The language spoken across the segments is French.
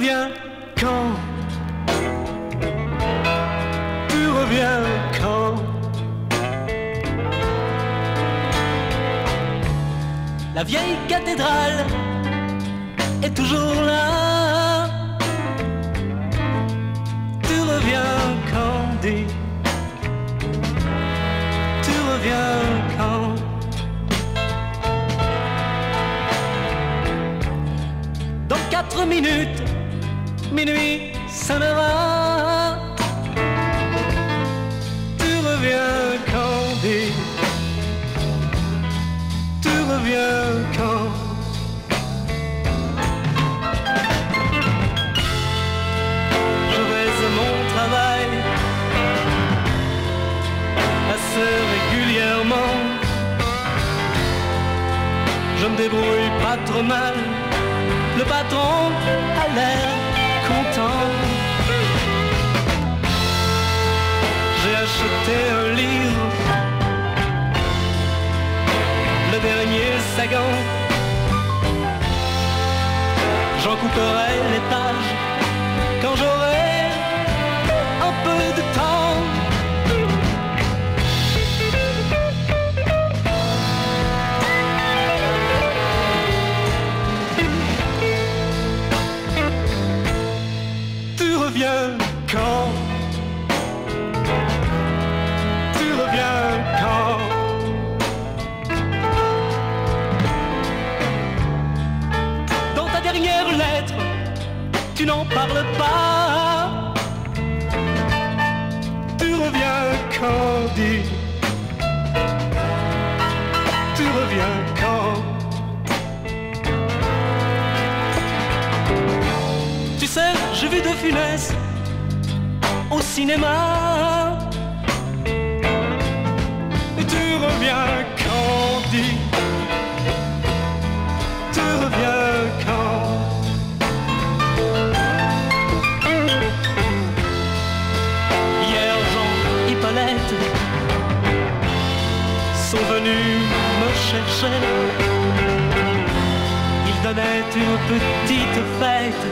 reviens quand Tu reviens quand La vieille cathédrale est toujours là. Tu reviens quand dit Tu reviens quand? Dans quatre minutes sonnera. Tu reviens quand Tu reviens quand Je vais à mon travail assez régulièrement. Je me débrouille pas trop mal. Le patron a l'air content. J'en couperai les pages quand j'aurai un peu de temps. Tu reviens quand tu n'en parles pas. Tu reviens quand dit Tu reviens quand? Tu sais, j'ai vu de Funès au cinéma. Et tu reviens quand dit me chercher. Ils donnaient une petite fête.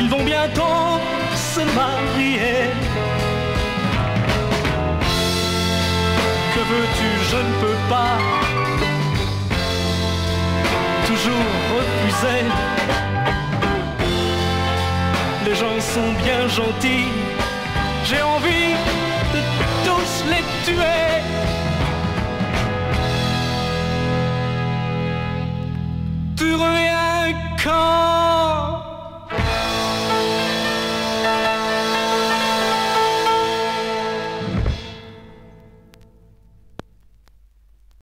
Ils vont bientôt se marier. Que veux-tu, je ne peux pas toujours refuser. Les gens sont bien gentils. J'ai envie Du reviens quand